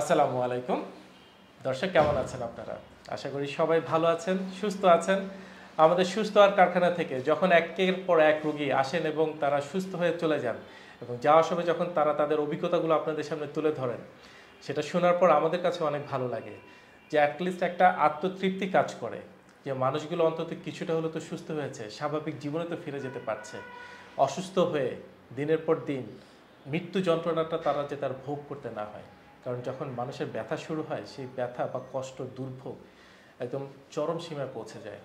আসসালামু আলাইকুম। দর্শক, কেমন আছেন আপনারা? আশা করি সবাই ভালো আছেন, সুস্থ আছেন। আমাদের সুস্থ আর কারখানা থেকে যখন একের পর এক রুগী আসেন এবং তারা সুস্থ হয়ে চলে যান এবং যাওয়ার সময় যখন তারা তাদের অভিজ্ঞতাগুলো আপনাদের সামনে তুলে ধরেন, সেটা শোনার পর আমাদের কাছে অনেক ভালো লাগে যে অ্যাটলিস্ট একটা আত্মতৃপ্তি কাজ করে যে মানুষগুলো অন্তত কিছুটা হলেও তো সুস্থ হয়েছে, স্বাভাবিক জীবনে তো ফিরে যেতে পারছে। অসুস্থ হয়ে দিনের পর দিন মৃত্যু যন্ত্রণাটা তারা যে তার ভোগ করতে না হয়। কারণ যখন মানুষের ব্যথা শুরু হয়, সেই ব্যথা বা কষ্ট দুর্ভোগ একদম চরম সীমায় পৌঁছে যায়।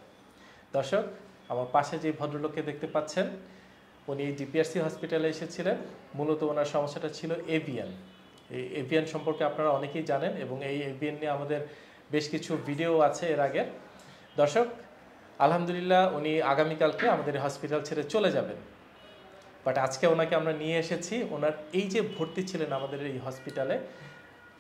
দর্শক, আমার পাশে যে ভদ্রলোককে দেখতে পাচ্ছেন, উনি ডিপিআরসি হসপিটালে এসেছিলেন। মূলত ওনার সমস্যাটা ছিল এভিয়ান। এই এভিয়ান সম্পর্কে আপনারা অনেকেই জানেন এবং এই এভিয়ান নিয়ে আমাদের বেশ কিছু ভিডিও আছে এর আগে। দর্শক, আলহামদুলিল্লাহ উনি আগামীকালকে আমাদের হসপিটাল ছেড়ে চলে যাবেন। বাট আজকে ওনাকে আমরা নিয়ে এসেছি। ওনার এই যে ভর্তি ছিলেন আমাদের এই হসপিটালে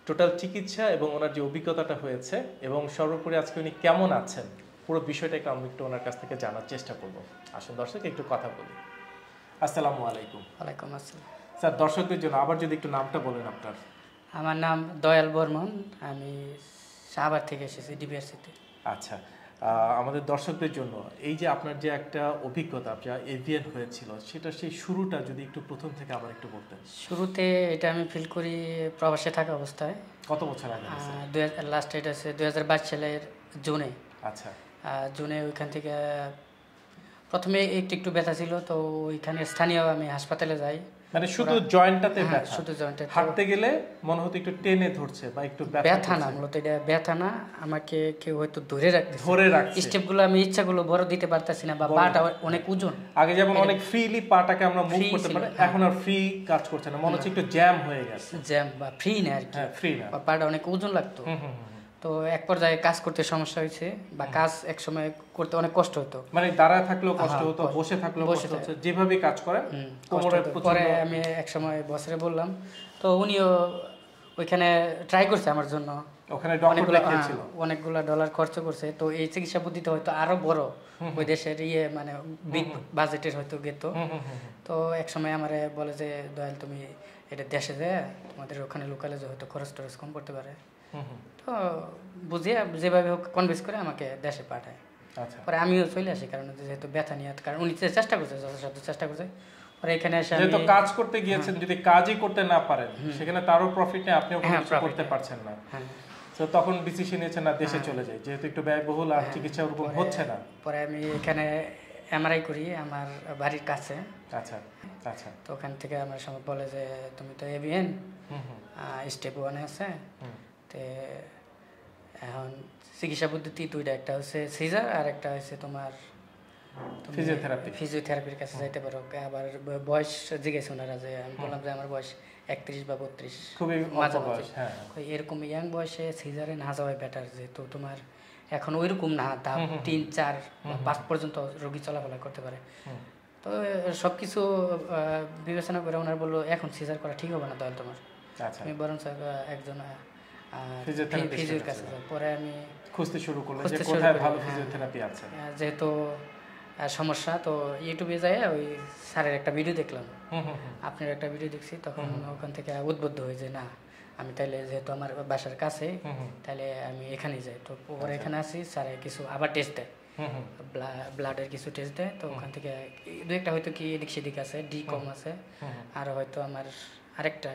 টোটাল চিকিৎসা এবং ওনার যে অভিজ্ঞতাটা হয়েছে এবং সর্বোপরি আজকে উনি কেমন আছেন পুরো বিষয়টাকে আমি একটু ওনার কাছ থেকে জানার চেষ্টা করব। আসুন দর্শক একটু কথা বলি। আসসালামু আলাইকুম। ওয়ালাইকুম আসসালাম। স্যার দর্শকদের জন্য আবার যদি একটু নামটা বলেন আপনার। আমার নাম দয়াল বর্মন আমি সাহাবার থেকে এসেছি ডিবিআরসিতে। আচ্ছা আমাদের দর্শকদের জন্য। এই যে আপনার যে একটা অভিজ্ঞতা যা এভিয়ান হয়েছিল সেটা সেই শুরুটা যদি একটু প্রথম থেকে আবার একটু বলতেন। শুরুতে এটা আমি ফিল করি প্রবাসে থাকা অবস্থায়। কত বছর আগে? লাস্ট এটা আছে দুই হাজার বাইশ সালের জুনে। আচ্ছা। জুনে ওইখান থেকে প্রথমে একটু একটু ব্যথা ছিল তো ওইখানে স্থানীয় আমি হাসপাতালে যাই। মানে শুধু জয়েন্টটাতে হ্যাঁ, ব্যথা। শুধু জয়েন্টে হাঁটতে গেলে মনে হতো একটু টেনে ধরছে বা একটু ব্যথা না মূলত এটা ব্যথা না আমাকে কেউ হয়তো ধরে রাখতে ধরে রাখছে। স্টেপগুলো আমি ইচ্ছাগুলো বড় দিতে পারতেছি না বা পাটা অনেক ওজন। আগে যেমন অনেক ফ্রিলি পাটাকে আমরা মুভ করতে পারি এখন আর ফ্রি কাজ করছে না মনে হচ্ছে একটু জ্যাম হয়ে গেছে। জ্যাম বা ফ্রি না আর কি। হ্যাঁ ফ্রি না। পাটা অনেক ওজন লাগতো। হুম, হুম। তো এক পর্যায়ে কাজ করতে সমস্যা হয়েছে বা কাজ এক সময় করতে অনেক কষ্ট হতো। মানে দাঁড়ায় থাকলেও কষ্ট হ্যাঁ, হতো বসে থাকলেও কষ্ট হচ্ছে। যেভাবে কাজ করে হতো। পরে আমি এক সময় বসরে বললাম তো উনিও ওইখানে ট্রাই করছে আমার জন্য। ওখানে অনেকগুলো হ্যাঁ, অনেকগুলো ডলার খরচ করছে। তো এই চিকিৎসা পদ্ধতি হয়তো আরও বড়। ওই দেশের ইয়ে মানে বিগ বাজেটের হয়তো গেত। তো এক সময় আমার বলে যে দয়াল তুমি এটা দেশে যে তোমাদের ওখানে লোকালে যে হয়তো খরচ টরচ কম করতে পারে। তো বুঝিয়ে যেভাবে হোক কনভিন্স করে আমাকে দেশে পাঠায়। আচ্ছা। পরে আমিও চলে আসি কারণ যেহেতু ব্যথা নিয়ে কারণ উনি চেষ্টা করছে যথাসাধ্য চেষ্টা করছে। পরে এখানে এসে যেহেতু কাজ করতে গিয়েছেন যদি কাজই করতে না পারেন সেখানে তারও প্রফিট নেই আপনিও হ্যাঁ, কিছু করতে পারছেন না। হ্যাঁ। তো তখন ডিসিশন নিয়েছেন না দেশে চলে যাই যেহেতু একটু ব্যয়বহুল আর চিকিৎসা ওরকম হচ্ছে না। পরে আমি এখানে এমআরআই করি আমার বাড়ির কাছে। আচ্ছা আচ্ছা। তো ওখান থেকে আমার সময় বলে যে তুমি তো এভিএন স্টেপ ওয়ানে আছে। তে এখন চিকিৎসা পদ্ধতি দুইটা একটা হচ্ছে সিজার আর একটা হচ্ছে তোমার তুমি Physiotherapy। ফিজিওথেরাপির কাছে যাইতে পারো। আবার বয়স জিজ্ঞেস ওনারা যে আমি বললাম যে আমার বয়স একত্রিশ বা বত্রিশ খুবই মাঝামাঝি। বয়স হ্যাঁ। এরকম ইয়াং বয়সে সিজারে না যাওয়াই বেটার যেহেতু তোমার এখন ওইরকম না ধাপ তিন চার পাঁচ পর্যন্ত রোগী চলাফেরা করতে পারে। তো সব কিছু বিবেচনা করে ওনার বলল এখন সিজার করা ঠিক হবে না তাহলে তোমার। আচ্ছা। আমি বরঞ্চ একজন ফিজিওর কাছে যাই। পরে আমি খুঁজতে শুরু করলেন যে কোথায় ভালো হ্যাঁ। ফিজিওথেরাপি আছে যেহেতু সমস্যা তো ইউটিউবে যাই ওই স্যারের একটা ভিডিও দেখলাম। আপনার একটা ভিডিও দেখছি তখন ওখান থেকে উদ্বুদ্ধ হই যে না আমি তাইলে যেহেতু আমার বাসার কাছে। তাহলে আমি এখানেই যাই তো পরে এখানে আসি স্যারে কিছু আবার টেস্ট দেয়। ব্লাডের কিছু টেস্ট দেয় তো ওখান থেকে দু একটা হয়তো কি এদিক সেদিক আছে ডি কম আছে। আর হয়তো আমার আরেকটা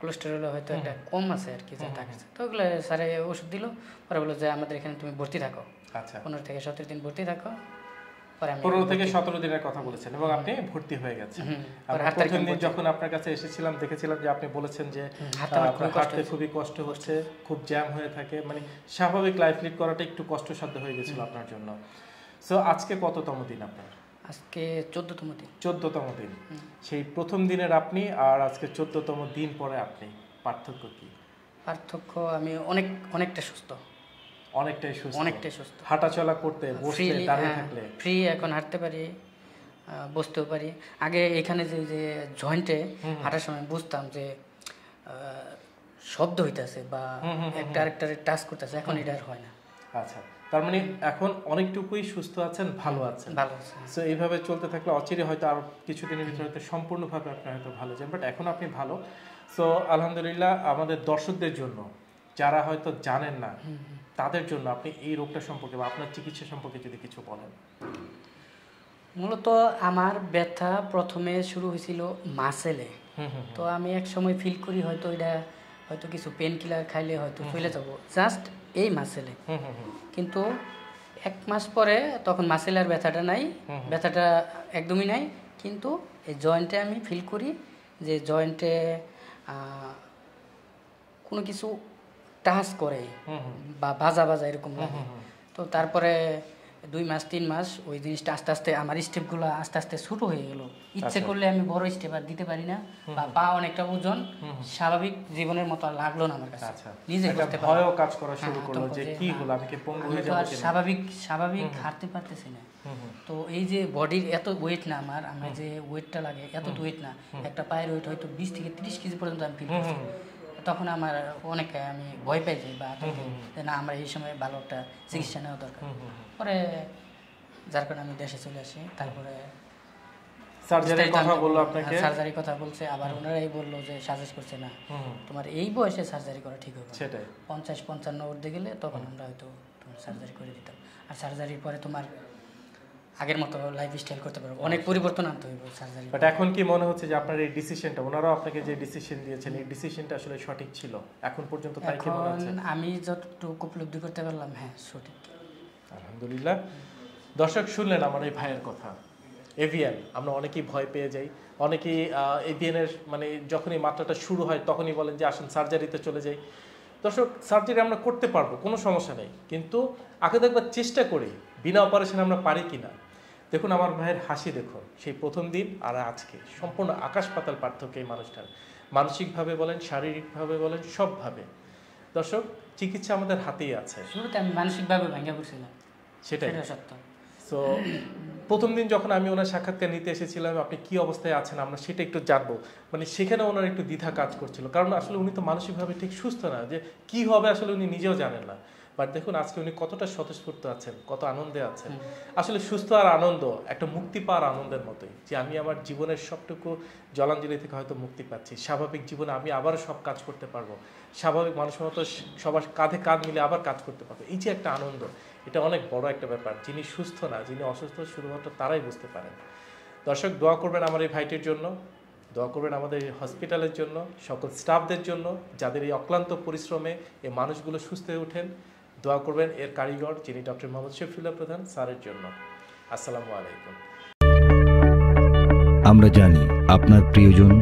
কোলেস্টেরল হয়তো একটা কম আছে আর কি যা থাকছে তো ওগুলো স্যারে ওষুধ দিল পরে বলল যে আমাদের এখানে তুমি ভর্তি থাকো। আচ্ছা। পনেরো থেকে সতেরো দিন ভর্তি থাকো পনেরো থেকে সতেরো দিনের কথা বলেছেন এবং আপনি ভর্তি হয়ে গেছেন। প্রথম দিন যখন আপনার কাছে এসেছিলাম দেখেছিলাম যে আপনি বলেছেন যে হাঁটতে খুবই কষ্ট হচ্ছে খুব জ্যাম হয়ে থাকে। মানে স্বাভাবিক লাইফ লিড করাটা একটু কষ্টসাধ্য হয়ে গেছিল আপনার জন্য। সো আজকে কততম দিন আপনার? আজকে চোদ্দতম দিন। চোদ্দতম দিন। সেই প্রথম দিনের আপনি আর আজকে চোদ্দতম দিন পরে আপনি। পার্থক্য কি? পার্থক্য আমি অনেক অনেকটা সুস্থ। অনেকটাই সুস্থ। অনেকটাই সুস্থ। হাঁটাচলা করতে বসতে দাঁড়িয়ে থাকলে। ফ্রি এখন হাঁটতে পারি বসতেও পারি। আগে এখানে যে যে জয়েন্টে হাঁটার সময় বুঝতাম যে শব্দ হইতাছে বা একটা আরেকটা টাচ করতেছে এখন এটা আর হয় না। আচ্ছা। তার মানে এখন অনেকটুকুই সুস্থ আছেন ভালো আছেন। ভালো সো এইভাবে চলতে থাকলে অচিরে হয়তো আর কিছুদিনের ভিতরে হয়তো সম্পূর্ণভাবে আপনি হয়তো ভালো যান বাট এখন আপনি ভালো। সো আলহামদুলিল্লাহ আমাদের দর্শকদের জন্য যারা হয়তো জানেন না তাদের জন্য আপনি এই রোগটা সম্পর্কে বা আপনার চিকিৎসা সম্পর্কে যদি কিছু বলেন। মূলত আমার ব্যথা প্রথমে শুরু হয়েছিল মাসেলে। তো আমি এক সময় ফিল করি হয়তো এটা হয়তো কিছু পেন কিলার খাইলে হয়তো চলে যাব। জাস্ট এই মাসেলে কিন্তু এক মাস পরে তখন মাসেলের ব্যথাটা নাই ব্যথাটা একদমই নাই। কিন্তু এই জয়েন্টে আমি ফিল করি যে জয়েন্টে কোনো কিছু টাচ করে বা বাজা বাজা এরকম লাগে। তো তারপরে দুই মাস তিন মাস ওই জিনিসটা আস্তে আস্তে আমার স্টেপগুলো আস্তে আস্তে ছোটো হয়ে গেল। ইচ্ছে করলে আমি বড় স্টেপ আর দিতে পারি না বা পা অনেকটা ওজন স্বাভাবিক জীবনের মতো লাগল না আমার কাছে। আচ্ছা। নিজে করতে ভয়ও কাজ করা শুরু হ্যাঁ, করল যে কি হ্যাঁ, হলো আমি কি পঙ্গু হয়ে যাব? স্বাভাবিক স্বাভাবিক হাঁটতে পারতেছি না। তো এই যে বডির এত ওয়েট না আমার আমার যে ওয়েটটা লাগে এত ওয়েট না একটা পায়ের ওয়েট হয়তো বিশ থেকে তিরিশ কেজি পর্যন্ত আমি ফিল করছি। তখন আমার অনেক আমি ভয় পাই যাই বা না আমার এই সময় ভালো একটা চিকিৎসা নেওয়া দরকার। পরে যার কারণে আমি দেশে চলে আসি। তারপরে সার্জারির কথা বলল আপনাকে? সার্জারি কথা বলছে। আবার ওনারাই বলল যে সাজেস্ট করছে না। তোমার এই বয়সে সার্জারি করা ঠিক হবে সেটাই। পঞ্চাশ পঞ্চান্ন উঠতে গেলে তখন আমরা হয়তো সার্জারি করে দিতাম। আর সার্জারির পরে তোমার আগের মতো লাইফ স্টাইল করতে পারব। অনেক পরিবর্তন আনতে হইব সার্জারি বাট এখন কি মনে হচ্ছে যে আপনার এই ডিসিশনটা ওনারাও আপনাকে যে ডিসিশন দিয়েছেন এই ডিসিশনটা আসলে সঠিক ছিল? এখন পর্যন্ত তাই কি মনে হচ্ছে? আমি যতটুকু উপলব্ধি করতে পারলাম হ্যাঁ সঠিক। আলহামদুলিল্লাহ। দর্শক শুনলেন আমার এই ভাইয়ের কথা। এভিয়ান আমরা অনেকেই ভয় পেয়ে যাই। অনেকেই এভিয়ানের মানে যখনই মাত্রাটা শুরু হয় তখনই বলেন যে আসুন সার্জারিতে চলে যাই। দর্শক সার্জারি আমরা করতে পারব কোনো সমস্যা নেই। কিন্তু আগে তো একবার চেষ্টা করি বিনা অপারেশন আমরা পারি কি না দেখুন আমার ভাইয়ের হাসি দেখুন সেই প্রথম দিন আর আজকে। সম্পূর্ণ আকাশ পাতাল পার্থক্য এই মানুষটার। মানসিকভাবে বলেন শারীরিকভাবে বলেন সবভাবে। দর্শক চিকিৎসা আমাদের হাতেই আছে। শুরুতে আমি মানসিকভাবে ভেঙে পড়ছিলাম। সেটাই। সেটা সত্য। তো প্রথম দিন যখন আমি ওনার সাক্ষাৎকার নিতে এসেছিলাম আপনি কি অবস্থায় আছেন আমরা সেটা একটু জানব। মানে সেখানে ওনার একটু দ্বিধা কাজ করছিল। কারণ আসলে উনি তো মানসিকভাবে ঠিক সুস্থ না যে কি হবে আসলে উনি নিজেও জানেন না। বাট দেখুন আজকে উনি কতটা স্বতঃস্ফূর্ত আছেন কত আনন্দে আছেন। আসলে সুস্থ আর আনন্দ একটা মুক্তি পাওয়ার আনন্দের মতোই যে আমি আমার জীবনের সবটুকু জলাঞ্জলি থেকে হয়তো মুক্তি পাচ্ছি। স্বাভাবিক জীবনে আমি আবারও সব কাজ করতে পারব। স্বাভাবিক মানুষের মতো সবার কাঁধে কাঁধ মিলে আবার কাজ করতে পারব। এই যে একটা আনন্দ এটা অনেক বড় একটা ব্যাপার। যিনি সুস্থ না যিনি অসুস্থ শুধুমাত্র তারাই বুঝতে পারেন। দর্শক দোয়া করবেন আমার এই ভাইটির জন্য দোয়া করবেন আমাদের এই হসপিটালের জন্য সকল স্টাফদের জন্য যাদের এই অক্লান্ত পরিশ্রমে এই মানুষগুলো সুস্থ হয়ে ওঠেন। দোয়া করবেন এর কারিগর যিনি ডক্টর মোহাম্মদ শফিউল্লাহ প্রধান স্যারের জন্য। আসসালামু আলাইকুম। আমরা জানি আপনার প্রিয়জন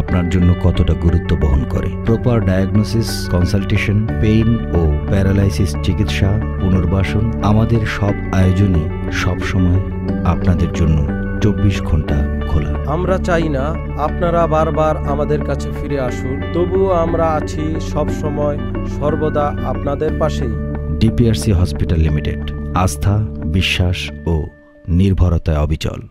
আপনার জন্য কতটা গুরুত্ব বহন করে। প্রপার ডায়াগনোসিস কনসালটেশন পেইন ও প্যারালাইসিস চিকিৎসা পুনর্বাসন আমাদের সব আয়োজনই সবসময় আপনাদের জন্য চব্বিশ ঘণ্টা খোলা। আমরা চাই না আপনারা বারবার আমাদের কাছে ফিরে আসুন তবুও আমরা আছি সব সময় সর্বদা আপনাদের পাশেই। ডিপিআরসি হসপিটাল লিমিটেড আস্থা বিশ্বাস ও নির্ভরতায় অবিচল।